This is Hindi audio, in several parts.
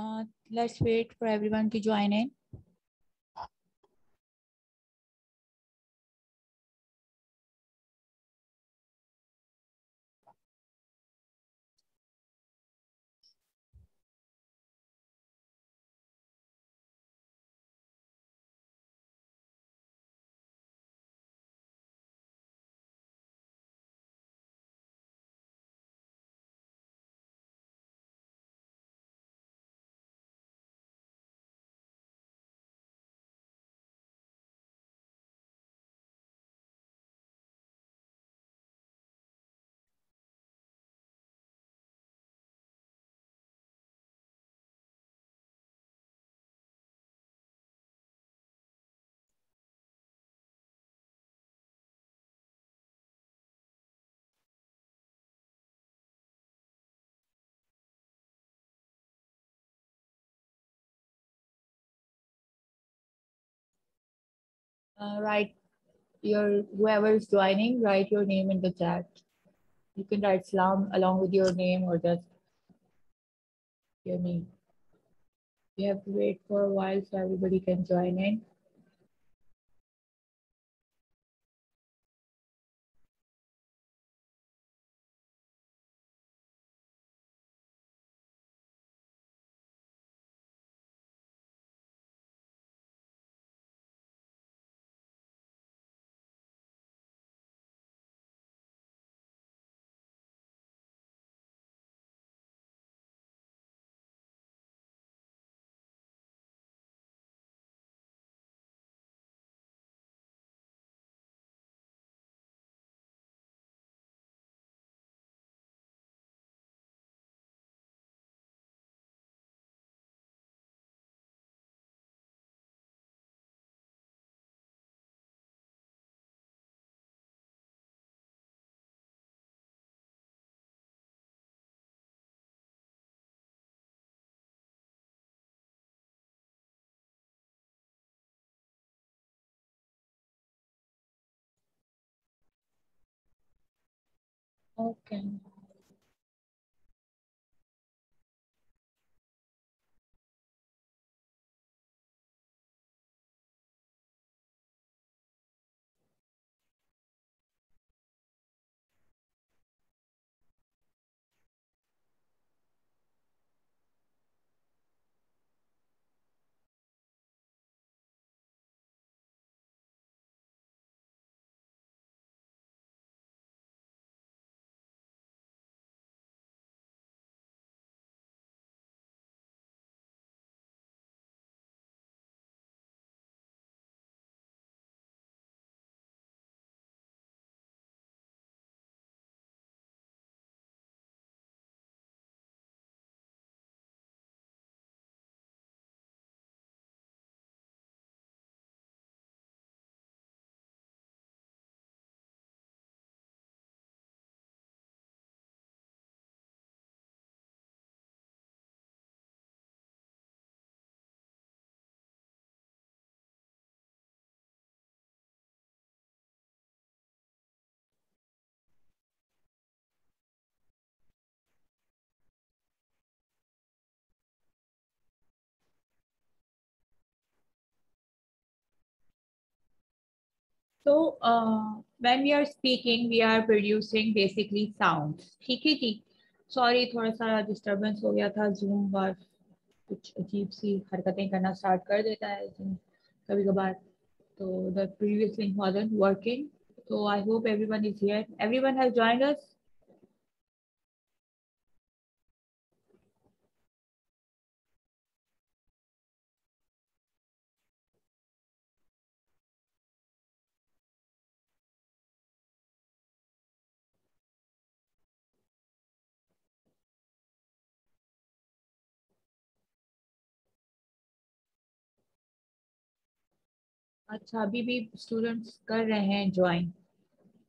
Uh, let's wait for everyone to join in. Uh, write your whoever is joining, write your name in the chat. You can write Salam along with your name or just your name. we have to wait for a while so everybody can join in. Okay. तो when we are speaking we are producing basically sound ठीक है जी? सॉरी थोड़ा सा डिस्टर्बेंस हो गया था जूम पर। कुछ अजीब सी हरकतें करना स्टार्ट कर देता है कभी कभार तो the previous link was working तो I hope everyone is here everyone has joined us अच्छा अभी भी स्टूडेंट्स कर रहे हैं ज्वाइन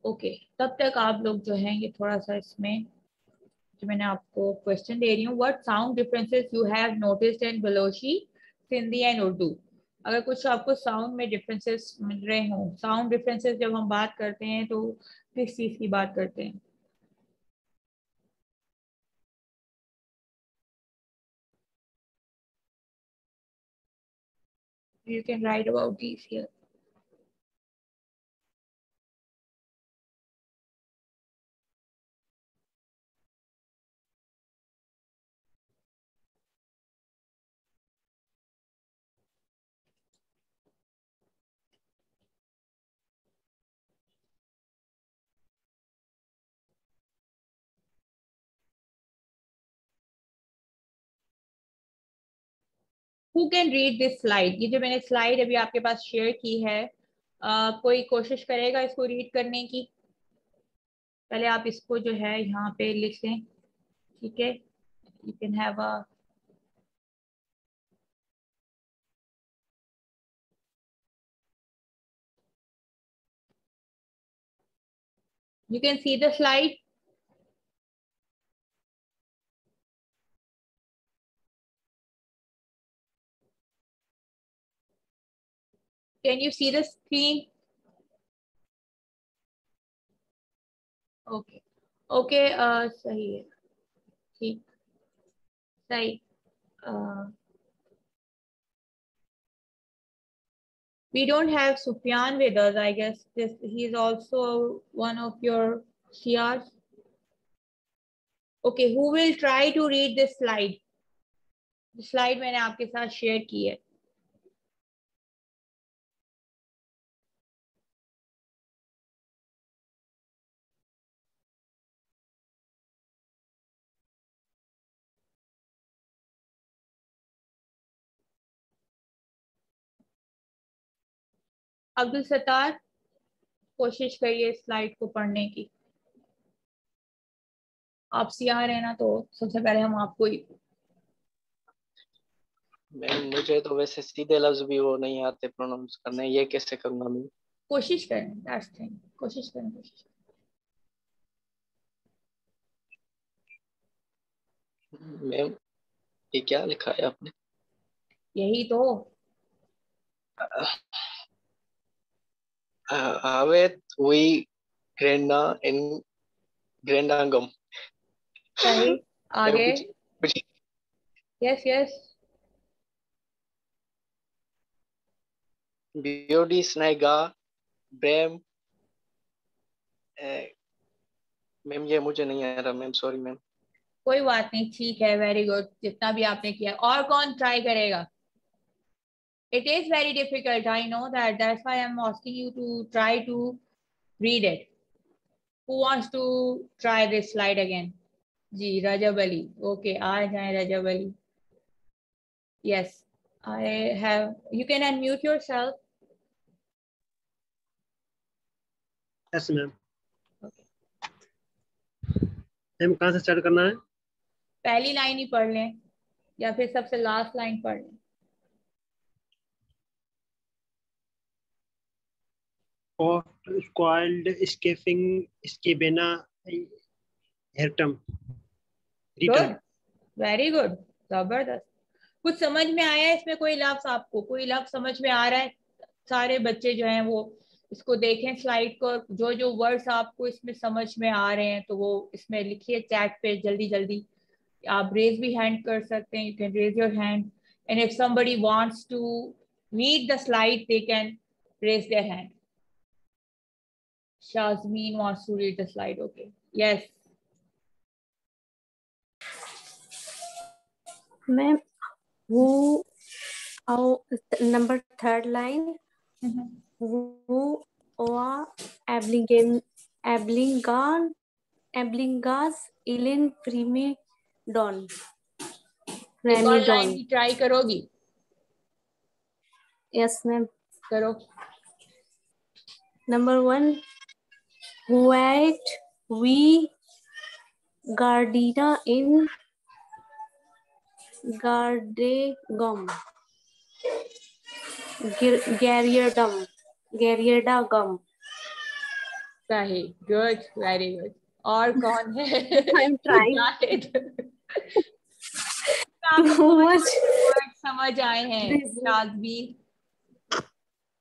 ओके तब तक आप लोग जो हैं, ये थोड़ा सा इसमें जो मैंने आपको क्वेश्चन दे रही हूँ what sound differences you have noticed in Balochi Sindhi and Urdu अगर कुछ आपको साउंड में डिफरेंसेस मिल रहे हों साउंड डिफरेंसेस जब हम बात करते हैं तो किस चीज़ की बात करते हैं? You can write about these here. Who can read this slide ये जो मैंने स्लाइड अभी आपके पास शेयर की है uh, कोई कोशिश करेगा इसको रीड करने की? पहले आप इसको जो है यहाँ पे लिख लें ठीक है? You can have a you can see the slide? Can you see the screen? Okay. Okay, uh, सही है ठीक सही uh, we don't have Sufyan with us, I guess. This he's also one of your CRs. Okay, who will try to read this slide? The slide मैंने आपके साथ शेयर की है अब्दुल सत्तार कोशिश करिए स्लाइड को पढ़ने की। आप सियाह रहे ना तो सबसे पहले हम आपको ही मैम मुझे तो वैसे सीधे लफ्ज भी वो नहीं आते प्रोनाउंस करने। ये कैसे करूँगा मैं? कोशिश करें दैट्स थिंग कोशिश करें कोशिश मैम ये क्या लिखा है आपने? यही तो। Avet we Grenda in Grendangam. सही आगे? यस यस ब्यूटी स्नेगा ब्रेम मैम ये मुझे नहीं आ रहा मैम सॉरी मैम कोई बात नहीं ठीक है वेरी गुड जितना भी आपने किया और कौन ट्राई करेगा? It is very difficult. I know that. That's why I'm asking you to try to read it. Who wants to try this slide again? Ji, Rajab Ali. Okay, I jaye Rajab Ali. Yes, I have. You can unmute yourself. Yes, ma'am. Ma'am कहाँ से स्टार्ट करना है पहली लाइन ही पढ़ लें या फिर सबसे लास्ट लाइन पढ़ लें called escaping, escapena hertum good. Very good. ज़बरदस्त। कुछ समझ में आया इसमें कोई लफ्ज आपको? कोई लफ्ज समझ में आ रहा है? सारे बच्चे जो हैं वो इसको देखें स्लाइड को। जो जो वर्ड्स आपको इसमें समझ में आ रहे हैं तो वो इसमें लिखिए चैट पे जल्दी जल्दी आप रेज भी हैंड कर सकते हैं। You can raise your hand and if somebody wants to read the slide they can raise their hand Shazmeen wants to read the slide. Okay. Yes. Ma'am, who, oh, number third line, mm -hmm. who or Ablingan, Ablingan, Ablingas, Ellen Prime Don. Remy Don. Try करोगी? Yes, ma'am. करो. Number one, White we Gardena in Gardegum. Garrierdum. Garrierdagum. सही गुड वेरी गुड और कौन है आई एम ट्राइंग समझ आए हैं शादबी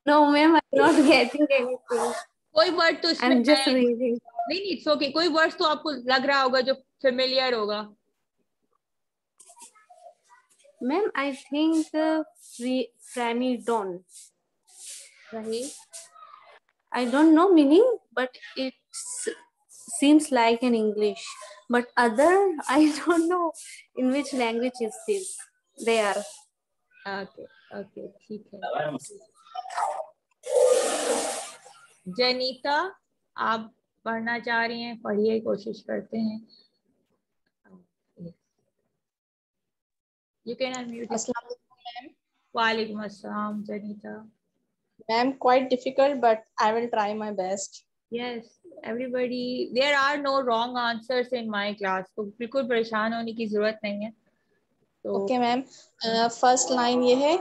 no ma'am I not getting anything कोई वर्ड तो इसमें नहीं। इट्स ओके कोई वर्ड तो आपको लग रहा होगा जो फेमिलियर होगा। मैम आई थिंक फ्रेनी डॉन सही I don't know meaning but it seems like in English but other I don't know in which language is this they are okay okay ठीक है। जनीता आप पढ़ना चाह रही हैं पढ़िए कोशिश करते हैं। यू कैन अनम्यूट अस्सलाम वालेकुम वालेकुम अस्सलाम Janita. Ma'am quite difficult but I will try my best yes everybody there are no wrong answers in my class तो बिल्कुल परेशान होने की ज़रूरत नहीं है। तो ओके मैम। फ़र्स्ट लाइन ये है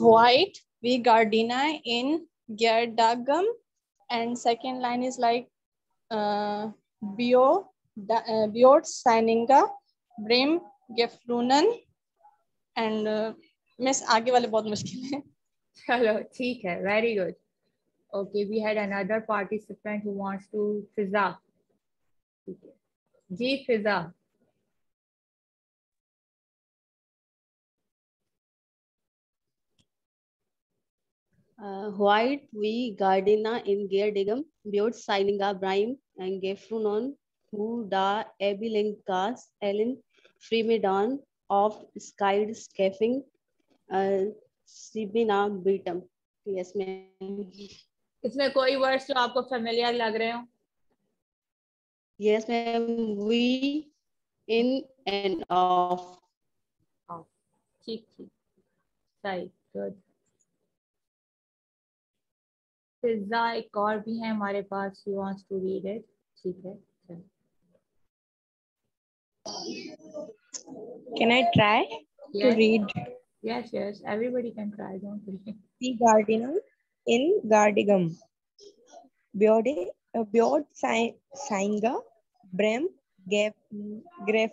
white we गार्डिना in in Gerdagam and second line is like uh, bio da, uh, biot signinga brim gefrunen and uh, miss आगे वाले बहुत मुश्किल है चलो ठीक है very good okay we had another participant who wants to Fiza ठीक है जी फिजा Uh, white we Gardena in Geerdigam, Bjort Signinga Brahim and Gefrunon, who da Ebilinkas, Ellen Freemedon of Skyd Scaffing, uh, Sibina Beatum. Yes, ma'am. इसमें कोई वर्ड्स जो आपको फेमिलियर लग रहे हो Yes, ma'am. We in and of. ठीक ठीक सही गुड फिजा एक और भी है हमारे पास you wants to read it ठीक है चलो Can I try yes. to read yes yes everybody can try don't worry the Gardinum in Gardigum? Biode, uh, Sai- Sainga, Brem, Gef, Gref,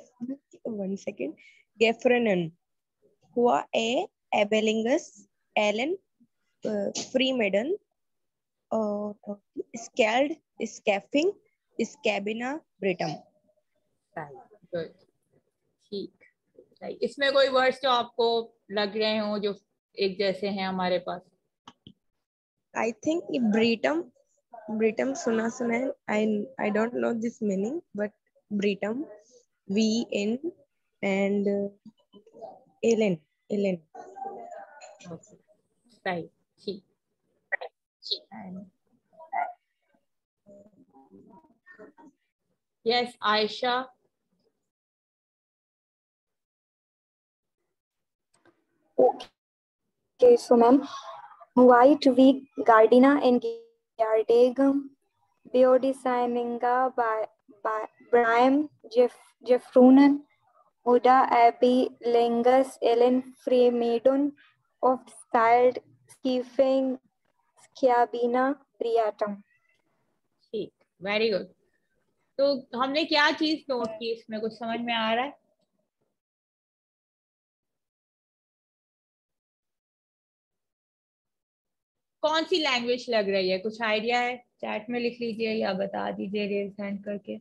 one second, Gefrenon, Hua A, Abelingus, Allen, uh, Freemaiden, uh, Scald, Scaffing, Scabina, Britam. Good ठीक राइट इसमें कोई वर्ड्स जो आपको लग रहे हो जो एक जैसे हैं हमारे पास think if Britam, Britam Suna Suna, I I don't know this meaning, but Britam, V N and uh, Ellen, Ellen. Right ठीक yes Ayesha Okay, so ma'am, white wig gardenia and gardegum, beodicyninga by, by Brian Jeff, Jeffrunen, Uda Abbey, Lengus, Ellen Freemaidon of styled skiffing Sciabina प्रियतम ठीक वेरी गुड तो हमने क्या चीज़ नोट की? इसमें कुछ समझ में आ रहा है? कौन सी लैंग्वेज लग रही है? कुछ आइडिया है? चैट में लिख लीजिए या बता दीजिए रेज हैंड करके।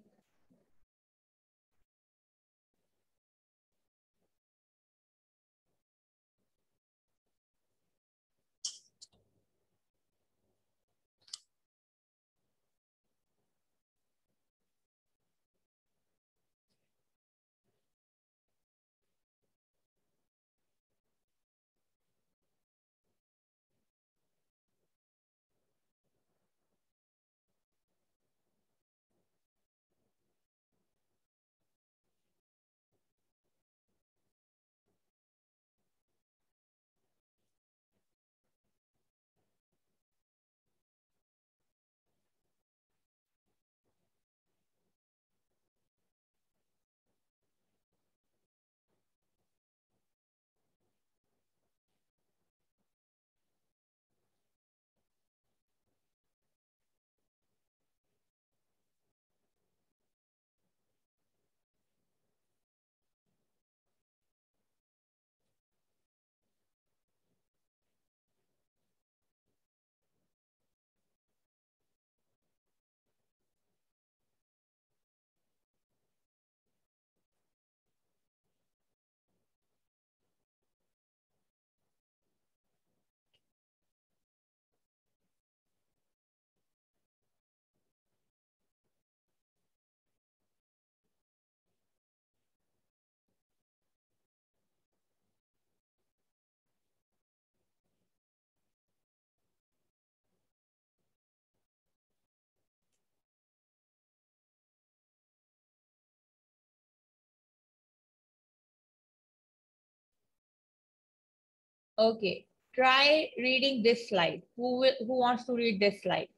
Okay, try reading this slide. Who will, who wants to read this slide?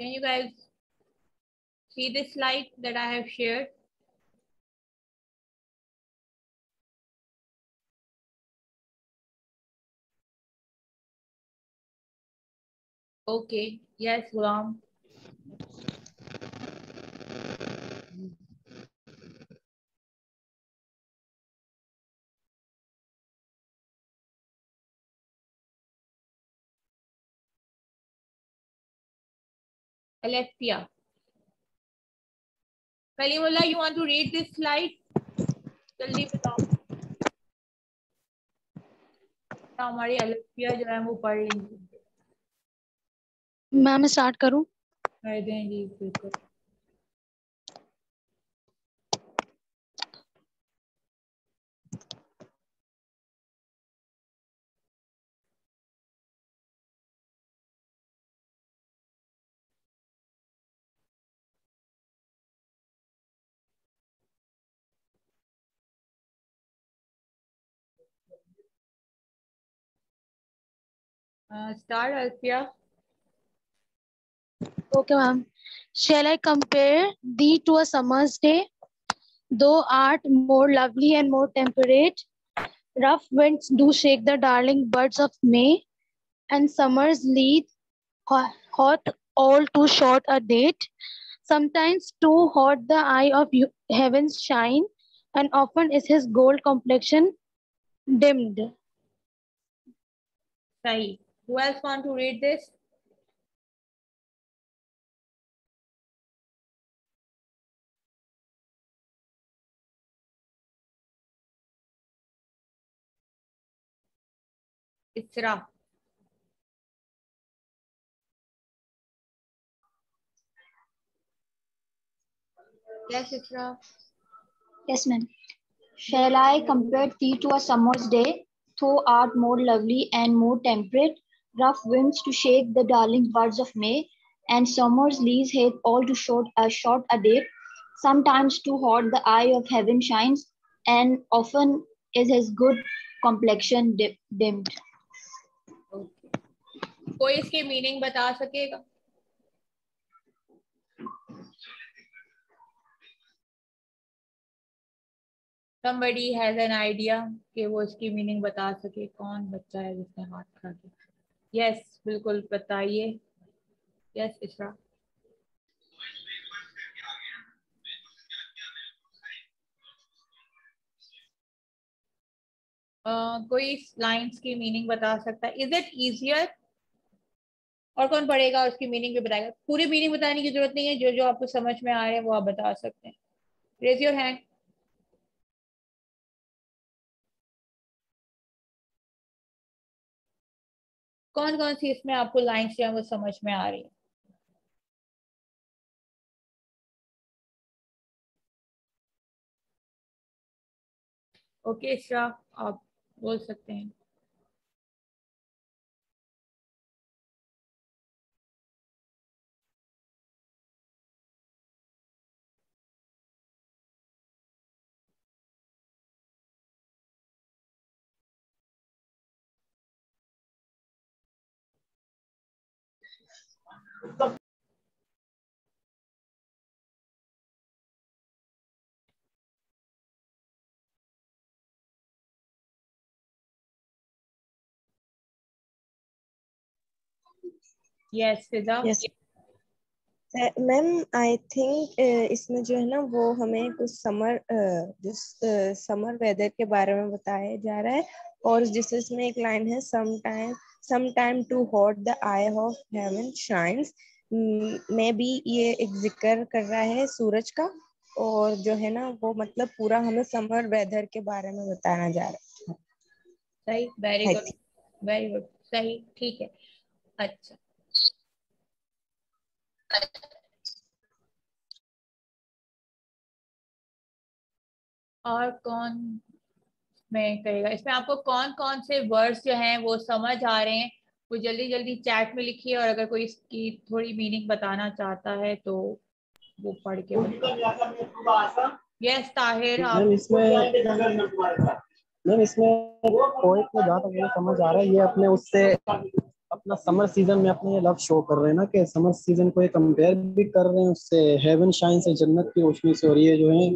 Can you guys see this slide that I have shared? Okay, yes, Gulam. Alethea. Kalimullah, you want to read this slide? जल्दी बताओ हमारी अलफिया जो है वो पढ़ लेंगे मैम स्टार्ट करूँ कर दें जी बिल्कुल Uh, start, Alfia. Okay, ma'am. Shall I compare thee to a summer's day? Thou art more lovely and more temperate. Rough winds do shake the darling buds of May, and summer's lead hot all too short a date. Sometimes too hot the eye of heaven's shine, and often is his gold complexion dimmed. Sahi. Who else want to read this? Isra. Yes, Isra. Yes, ma'am. Shall I compare thee to a summer's day? Thou art more lovely and more temperate Rough winds to shake the darling buds of May, and summer's leaves hath all too short a short a date. Sometimes too hot the eye of heaven shines, and often is his good complexion di- dimmed. कोई इसकी मीनिंग बता सकेगा somebody has an idea कि वो इसकी मीनिंग बता सके कौन बच्चा है जिसने हाथ खड़ा किया यस बिल्कुल बताइए। यस इसरा Uh, कोई लाइंस की मीनिंग बता सकता है? इज़ इट इजियर और कौन पढ़ेगा उसकी मीनिंग भी बताएगा? पूरी मीनिंग बताने की ज़रूरत नहीं है। जो जो आपको समझ में आ रहे हैं वो आप बता सकते हैं। रेज योर हैंड कौन कौन सी इसमें आपको लाइंस जो है वो समझ में आ रही है? ओके शाह आप बोल सकते हैं। Yes Fiza yes ma'am I think इसमें जो है ना वो हमें कुछ समर जो समर वेदर के बारे में बताया जा रहा है। और जिस इसमें एक लाइन है sometime sometime too hot the eye of heaven shines में भी ये एक ज़िक्र कर रहा है सूरज का और जो है ना वो मतलब पूरा हमें समर वेदर के बारे में बताना जा रहा है। सही वेरी गुड वेरी गुड सही ठीक है। अच्छा। और कौन में कहेगा इसमें आपको कौन कौन से वर्ड्स जो हैं वो समझ आ रहे हैं वो जल्दी जल्दी चैट में लिखिए और अगर कोई इसकी थोड़ी मीनिंग बताना चाहता है तो वो पढ़ के यस ताहिर आप मैम इसमें मैम इसमें पोइट में जहाँ तक मुझे समझ आ रहा है ये अपने उससे अपना समर सीज़न में अपने ये लव शो कर रहे हैं ना कि समर सीज़न को ये कंपेयर भी कर रहे हैं उससे हेवन शाइन से जन्नत की रोशनी से और ये जो है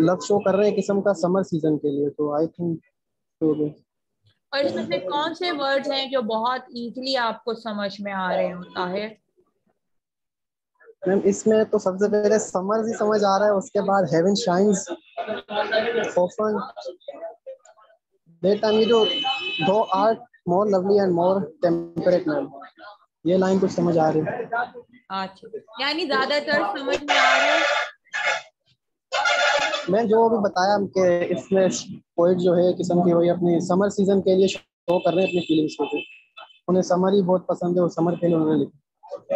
लव शो कर रहे हैं किस्म का समर सीज़न के लिए तो आई थिंक तो और इसमें से कौन से वर्ड्स हैं जो बहुत इजीली आपको समझ में आ रहे हो ताहिर? मैम इसमें तो सबसे पहले समर ही समझ आ रहा है उसके बाद heaven shines often day time ये जो दो art more lovely and more temperate ma'am ये लाइन कुछ समझ आ रही है। अच्छा यानी ज़्यादातर समझ में आ रहा है। मैं जो भी बताया कि इसमें पोइट जो है किस्म की वही अपनी समर सीज़न के लिए शो कर रहे हैं अपनी फीलिंग्स को तो। उन्हें समर ही बहुत पसंद है और समर के लिए उन्होंने लिखा। Okay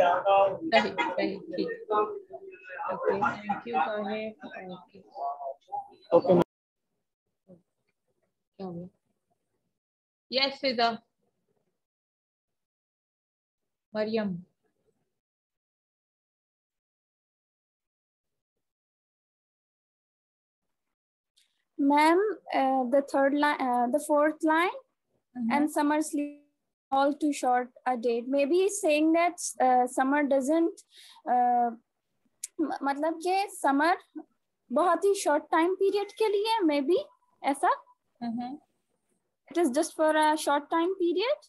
thank you Tahir okay okay क्या हुआ? Yes Fiza Mariam. Ma'am, uh, the third line, uh, the fourth line, and summer sleep all too short a date. Maybe he's saying that uh, summer doesn't, uh, म- मतलब कि summer बहुत ही short time period के लिए मे बी ऐसा it is just for a short time period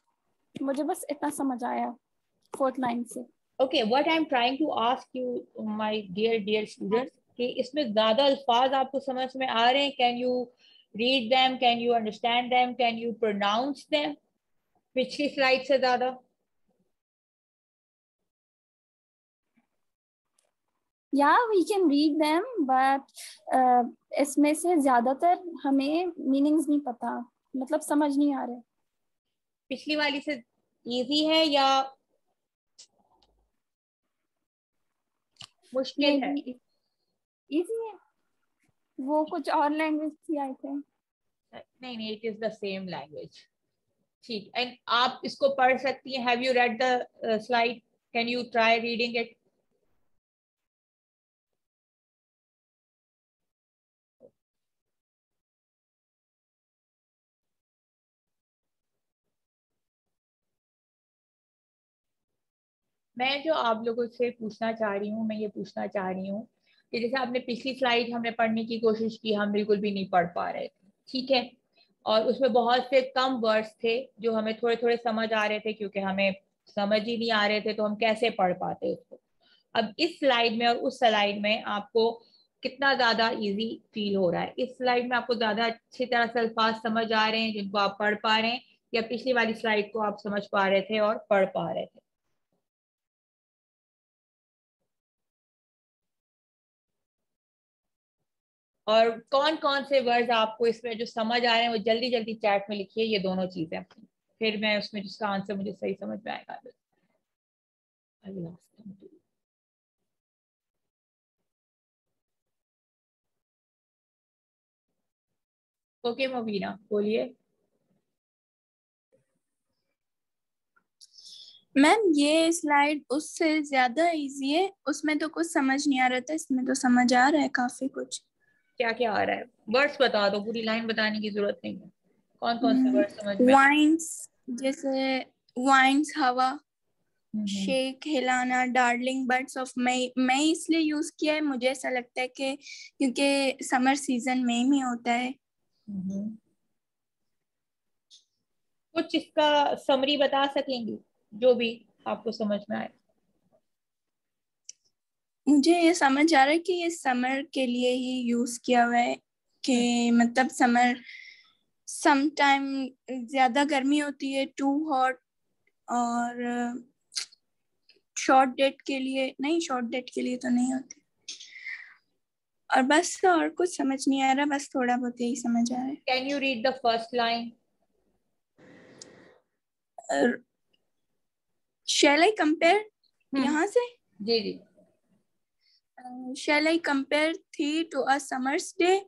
मुझे बस इतना समझ आया fourth line से okay what i'm trying to ask you my dear dear students कि इसमें ज़्यादा अल्फाज आपको समझ में आ रहे हैं। Can you read them? Can you understand them? Can you pronounce them? पिछली स्लाइड से ज़्यादा। या we can read them but इसमें से ज़्यादातर हमें मीनिंग्स नहीं पता। मतलब समझ नहीं आ रहे। पिछली वाली से इजी है या मुश्किल है? इजी है। वो कुछ और लैंग्वेज थी आई थिंक नहीं नहीं it is the same language ठीक एंड आप इसको पढ़ सकती हैं। Have you read the slide can you try reading it मैं जो आप लोगों से पूछना चाह रही हूँ, मैं ये पूछना चाह रही हूँ कि जैसे आपने पिछली स्लाइड हमने पढ़ने की कोशिश की, हम बिल्कुल भी नहीं पढ़ पा रहे ठीक है? और उसमें बहुत से कम वर्ड्स थे जो हमें थोड़े थोड़े समझ आ रहे थे क्योंकि हमें समझ ही नहीं आ रहे थे तो हम कैसे पढ़ पाते उसको? अब इस स्लाइड में और उस स्लाइड में आपको कितना ज़्यादा इजी फील हो रहा है। इस स्लाइड में आपको ज़्यादा अच्छी तरह से अल्फाज समझ आ रहे हैं जिनको आप पढ़ पा रहे हैं या पिछली वाली स्लाइड को आप समझ पा रहे थे और पढ़ पा रहे थे। और कौन कौन से वर्ड आपको इसमें जो समझ आ रहे हैं, वो जल्दी जल्दी चैट में लिखिए, ये दोनों चीज़ें फिर मैं उसमें जिसका आंसर मुझे सही समझ में आएगा ओके मोबीना बोलिए। मैम, ये स्लाइड उससे ज़्यादा इजी है, उसमें तो कुछ समझ नहीं आ रहा था, इसमें तो समझ आ रहा है काफ़ी कुछ। क्या क्या आ रहा है? वर्ड्स बता दो पूरी लाइन बताने की ज़रूरत नहीं है। कौन कौन से वर्ड समझ में वाइन्स जैसे वाइन्स हवा शेक हिलाना darling birds of May May इसलिए यूज़ किया है मुझे ऐसा लगता है कि क्योंकि समर सीज़न मई में होता है। कुछ इसका समरी बता सकेंगी जो भी आपको समझ में आए? मुझे ये समझ आ रहा है कि ये समर के लिए ही यूज़ किया हुआ है कि मतलब समर सम टाइम ज़्यादा गर्मी होती है टू हॉट और शॉर्ट डेट के लिए नहीं शॉर्ट डेट के लिए तो नहीं होती। और बस और कुछ समझ नहीं आ रहा बस थोड़ा बहुत यही समझ आ रहा है। Can you read the first line shall I compare यहाँ से? जी जी। Um, shall I compare thee to a summer's day?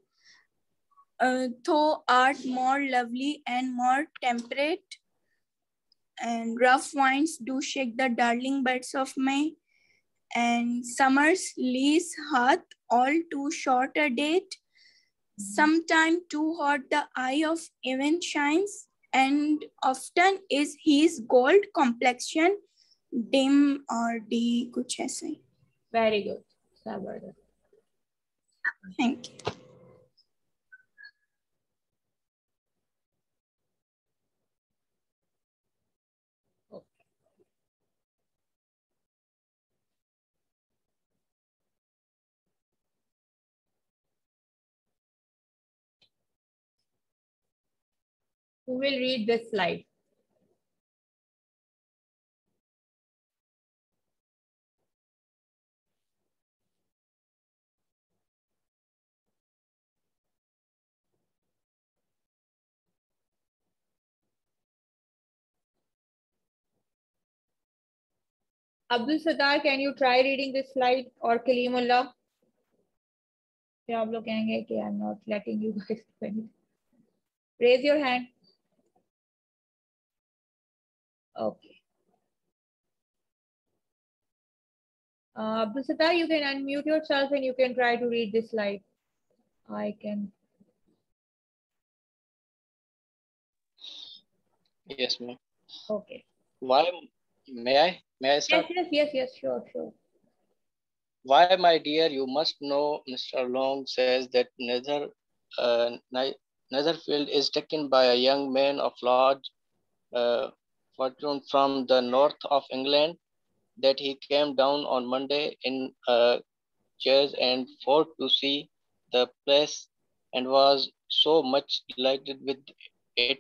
Uh, thou art more lovely and more temperate, and rough winds do shake the darling buds of May, and summer's lease hath all too short a date. Sometime too hot the eye of even shines, and often is his gold complexion dim or de kuch aisa. Very good. Sabar. Thank you. Who will read this slide? Abdul Sattar, can you try reading this slide or Kalimullah? फिर आप लोग कहेंगे कि I am not letting you guys do anything raise your hand okay Uh, Abdul Sattar, you can unmute yourself and you can try to read this slide. I can. Yes, ma'am. Okay. Why may I? May I Yes, start? yes, yes, yes, sure, sure. Why, my dear, you must know, Mr. Long says that Nether, uh, Netherfield is taken by a young man of large uh, fortune from the north of England, that he came down on Monday in a chaise and for to see the place and was so much delighted with it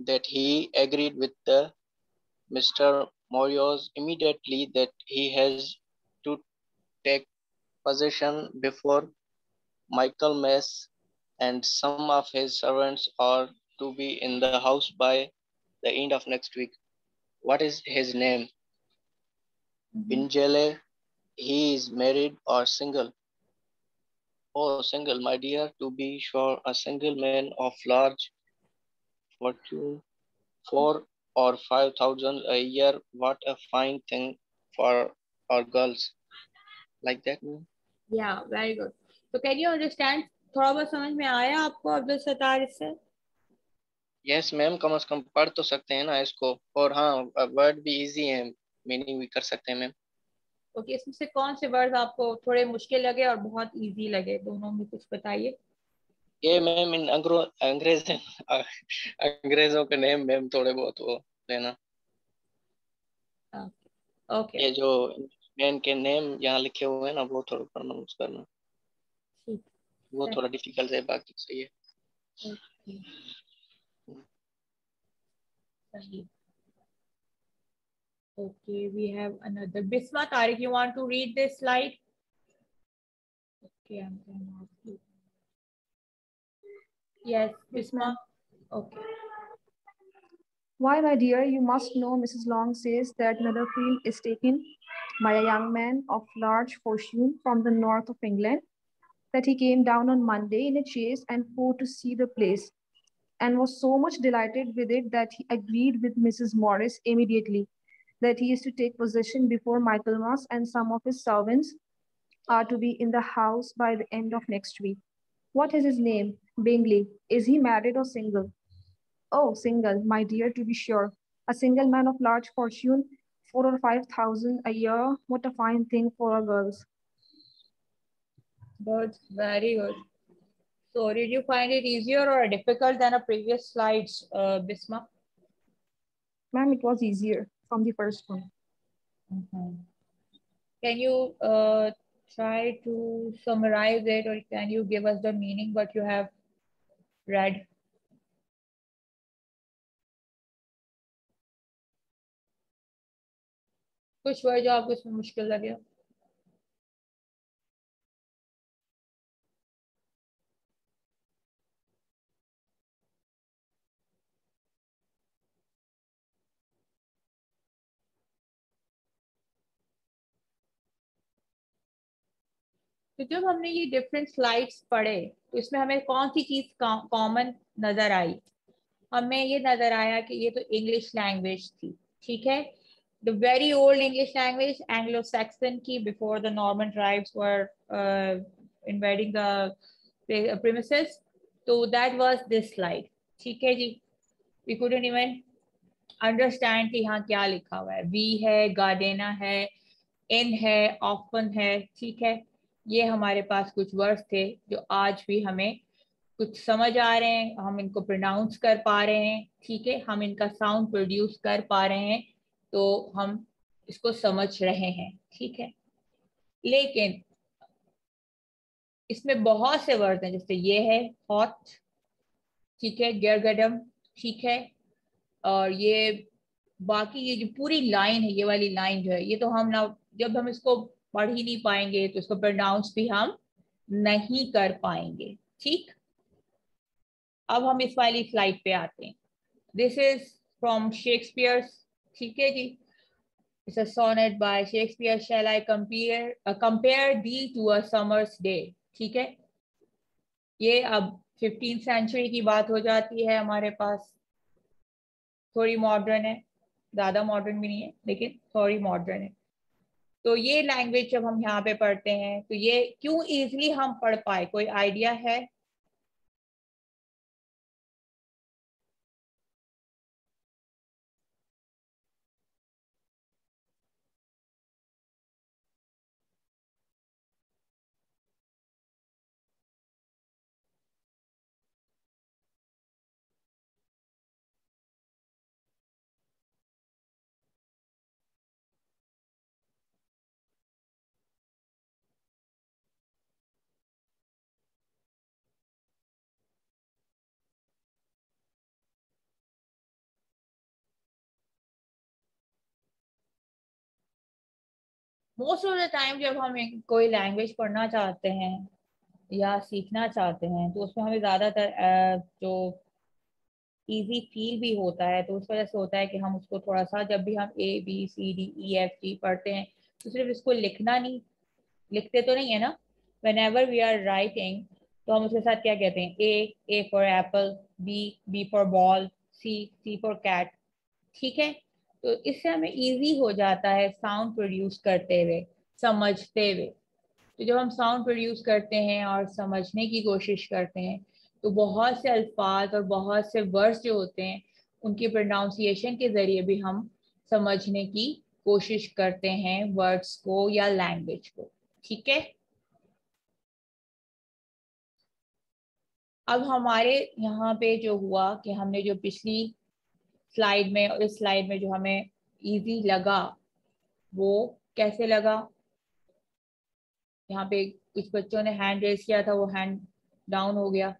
that he agreed with the Mr. Morios immediately that he has to take possession before Michael Michaelmas and some of his servants are to be in the house by the end of next week. What is his name? Mm-hmm. Binjele. He is married or single? Oh, single, my dear, to be sure, a single man of large fortune, four or five thousand a year. What a fine thing for our girls. Like that, ma'am? Yeah, very good. So can you understand? थोड़ा बहुत समझ में आया आपको अब्दुल सत्तार इससे? यस मैम कम से कम पढ़ तो सकते हैं ना इसको और हाँ वर्ड भी इजी है मीनिंग भी कर सकते हैं मैम ओके इसमें से कौन से वर्ड आपको थोड़े मुश्किल लगे और बहुत इजी लगे दोनों में कुछ बताइए ये मैम इन अंग्रो अंग्रेज़ अंग्रेज़ों के नेम मैम थोड़े बहुत वो लेना ओके ये जो मैन के नेम यहाँ लिखे हुए हैं ना वो थोड़ा प्रोनाउंस करना। ठीक। वो थोड़ा डिफ़िकल्ट है बाकी सही है। ओके सही Okay, we have another. Bisma Tariq, you want to read this slide? Okay, I'm going to ask you. Yes, Bisma. Okay. Why, my dear, you must know Mrs. Long says that Netherfield is taken by a young man of large fortune from the north of England, that he came down on Monday in a chaise and for to see the place, and was so much delighted with it that he agreed with Mrs. Morris immediately that he is to take possession before Michaelmas and some of his servants are to be in the house by the end of next week. What is his name? Bingley. Is he married or single? Oh, single, my dear, to be sure. A single man of large fortune, four or five thousand a year. What a fine thing for our girls. Good, very good. So did you find it easier or difficult than a previous slides, uh, Bisma? Ma'am, it was easier from the first one. Mhm. Can you uh, try to summarize it or can you give us the meaning what you have read? कुछ वर्ड जो आपको इसमें मुश्किल लगे तो जब हमने ये डिफरेंट स्लाइड्स पढ़े तो इसमें हमें कौन सी चीज़ कॉमन नज़र आई? हमें ये नज़र आया कि ये तो इंग्लिश लैंग्वेज थी, ठीक है? The very old English language Anglo Saxon की before the normal tribes were inviting the premises तो दैट वाज दिस स्लाइड ठीक है जी? वी कुडन इवन अंडरस्टैंड कि यहाँ क्या लिखा हुआ है। वी है गार्डेना है इन है ऑफन है, ठीक है? ये हमारे पास कुछ वर्ड्स थे जो आज भी हमें कुछ समझ आ रहे हैं, हम इनको प्रोनाउंस कर पा रहे हैं, ठीक है? हम इनका साउंड प्रोड्यूस कर पा रहे हैं तो हम इसको समझ रहे हैं, ठीक है? लेकिन इसमें बहुत से वर्ड हैं, जैसे ये है हॉट ठीक है? गेरगडम ठीक है? और ये बाकी ये जो पूरी लाइन है, ये वाली लाइन जो है, ये तो हम ना, जब हम इसको पढ़ ही नहीं पाएँगे तो इसको प्रोनाउंस भी हम नहीं कर पाएँगे ठीक अब हम इस वाली स्लाइड पे आते हैं दिस इज़ फ्रॉम शेक्सपियर ठीक है जी a sonnet by Shakespeare. Shall I compare uh, compare thee to a summer's day? ठीक है ये अब फिफ्टीन सेंचुरी की बात हो जाती है हमारे पास थोड़ी मॉडर्न है ज़्यादा मॉडर्न भी नहीं है लेकिन थोड़ी मॉडर्न है तो ये लैंग्वेज जब हम यहाँ पे पढ़ते हैं तो ये क्यों इजिली हम पढ़ पाए? कोई आइडिया है? मोस्ट ऑफ़ द टाइम जब हम कोई लैंग्वेज पढ़ना चाहते हैं या सीखना चाहते हैं तो उसमें हमें ज़्यादातर जो इजी फील भी होता है तो उस वजह से होता है कि हम उसको थोड़ा सा जब भी हम A B C D E F G पढ़ते हैं तो सिर्फ़ इसको लिखना नहीं, लिखते तो नहीं है ना? Whenever we are writing तो हम उसके साथ क्या कहते हैं? A A for apple B B for ball C C for cat ठीक है? तो इससे हमें इजी हो जाता है साउंड प्रोड्यूस करते हुए, समझते हुए। तो जब हम साउंड प्रोड्यूस करते हैं और समझने की कोशिश करते हैं तो बहुत से अल्फाज और बहुत से वर्ड्स जो होते हैं, उनकी प्रोनाउंसिएशन के ज़रिए भी हम समझने की कोशिश करते हैं वर्ड्स को या लैंग्वेज को। ठीक है? अब हमारे यहाँ पे जो हुआ कि हमने जो पिछली स्लाइड में और इस स्लाइड में जो हमें इजी लगा, वो कैसे लगा? यहाँ पे कुछ बच्चों ने हैंड रेस किया था, वो हैंड डाउन हो गया।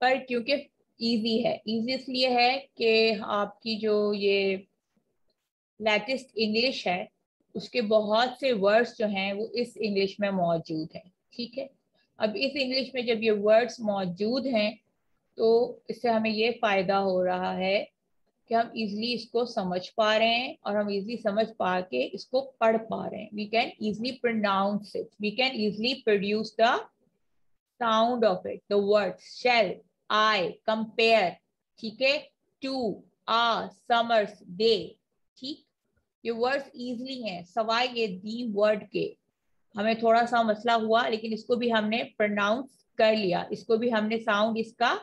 पर क्योंकि इजी है इजी इसलिए है कि आपकी जो ये लेटेस्ट इंग्लिश है, उसके बहुत से वर्ड्स जो हैं, वो इस इंग्लिश में मौजूद है, ठीक है? अब इस इंग्लिश में जब ये वर्ड्स मौजूद हैं तो इससे हमें ये फ़ायदा हो रहा है कि हम इजीली इसको समझ पा रहे हैं और हम इजीली समझ पा के इसको पढ़ पा रहे हैं। We can easily pronounce it we can easily produce the sound of it the word shall I compare ठीक है? टू आ समर्स डे ठीक? ये वर्ड्स इजीली हैं। सवाई ये दी वर्ड के। हमें थोड़ा सा मसला हुआ, लेकिन इसको भी हमने प्रोनाउंस कर लिया। इसको भी हमने साउंड इसका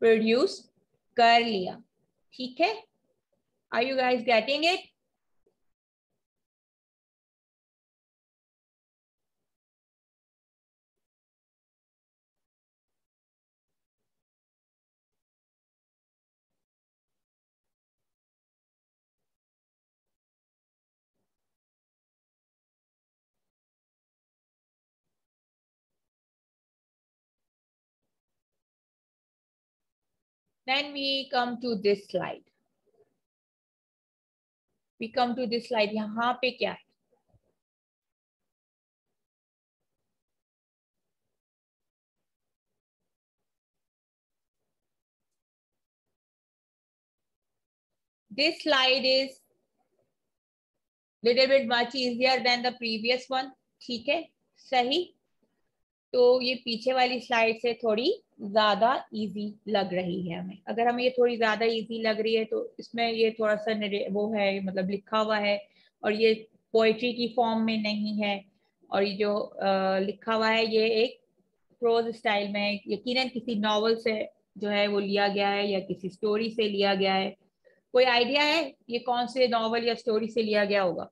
प्रोड्यूस कर लिया। ठीक है? Are you guys getting it Then we come to this slide. We come to this slide. यहाँ पे क्या है This slide is little bit much easier than the previous one. ठीक है सही तो ये पीछे वाली स्लाइड से थोड़ी ज़्यादा इजी लग रही है हमें। अगर हमें ये थोड़ी ज़्यादा इजी लग रही है तो इसमें ये थोड़ा सा वो है मतलब लिखा हुआ है और ये पोइट्री की फॉर्म में नहीं है और ये जो आ, लिखा हुआ है ये एक प्रोज स्टाइल में यकीनन किसी नॉवल से जो है वो लिया गया है या किसी स्टोरी से लिया गया है। कोई आइडिया है ये कौन से नॉवल या स्टोरी से लिया गया होगा?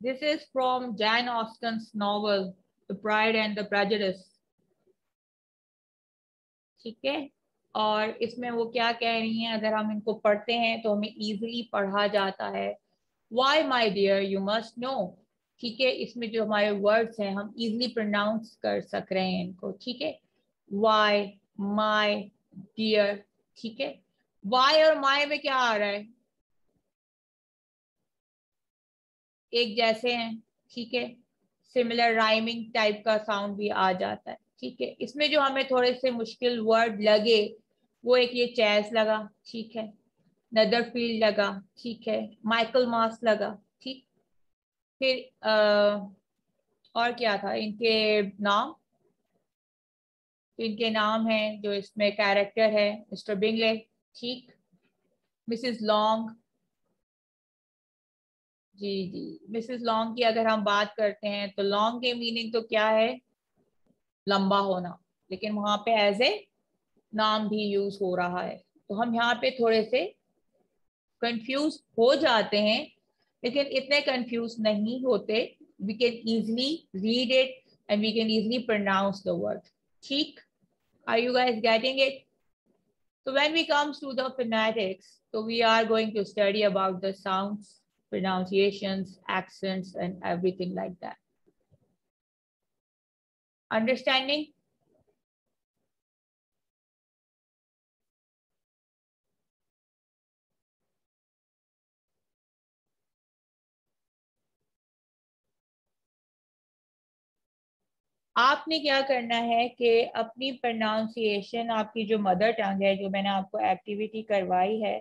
This is from Jane Austen's novel, The Pride and the Prejudice. ठीक है? और इसमें वो क्या कह रही हैं? अगर हम इनको पढ़ते हैं तो हमें इजीली पढ़ा जाता है। Why my dear you must know ठीक है? इसमें जो हमारे वर्ड्स हैं हम इजीली प्रोनाउंस कर सक रहे हैं इनको। ठीक है? वाई माई डियर ठीक है? वाई और माई में क्या आ रहा है? एक जैसे हैं ठीक है? सिमिलर राइमिंग टाइप का साउंड भी आ जाता है ठीक है? इसमें जो हमें थोड़े से मुश्किल वर्ड लगे वो एक ये चैस लगा ठीक है? नदर फ़ील्ड लगा ठीक है? माइकल मास लगा ठीक? फिर आ, और क्या था? इनके नाम? इनके नाम हैं जो इसमें कैरेक्टर है मिस्टर बिंगले ठीक? मिसिस लॉन्ग जी जी। मिसेस लॉन्ग की अगर हम बात करते हैं तो लॉन्ग के मीनिंग तो क्या है? लंबा होना। लेकिन वहाँ पे एज ए नाम भी यूज़ हो रहा है। तो हम यहाँ पे थोड़े से कंफ्यूज हो जाते हैं, लेकिन इतने कंफ्यूज नहीं होते। We can easily read it and we can easily pronounce the word ठीक? Are you guys getting it when we comes to the phonetics, so we are going to study about the sounds. Pronunciations, accents, and everything like that. Understanding? आपने क्या करना है कि अपनी प्रोनाउंसिएशन आपकी जो मदर टंग है जो मैंने आपको एक्टिविटी करवाई है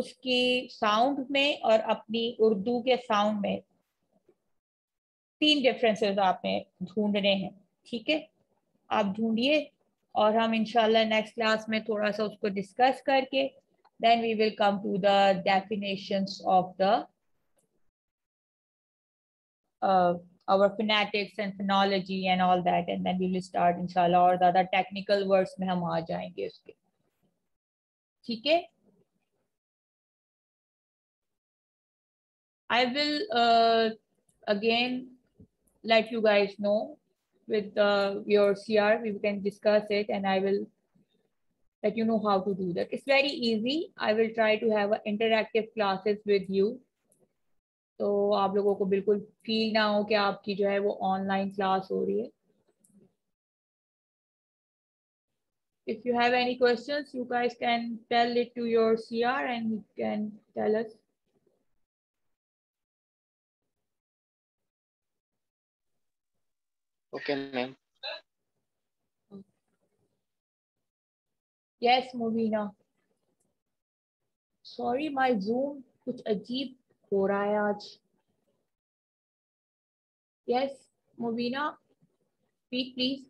उसकी साउंड में और अपनी उर्दू के साउंड में तीन डिफरेंसेस आपने ढूँढने हैं, ठीक है? आप ढूंढिए और हम इंशाल्लाह नेक्स्ट क्लास में थोड़ा सा उसको डिस्कस करके then we will come to the definitions of the our phonetics and phonology and all that and then we will start inshallah और ज़्यादा technical words में हम आ जाएँगे उसके, ठीक है? I will uh, again let you guys know with uh, your CR, we can discuss it and I will let you know how to do that. It's very easy. I will try to have interactive classes with you. तो आप लोगों को बिल्कुल फील ना हो कि आपकी जो है वो ऑनलाइन क्लास हो रही है If you have any questions, you guys can tell it to your CR and you can tell us. Okay ma'am. Yes Mubina sorry my Zoom कुछ अजीब हो रहा है आज। Yes Mubina speak please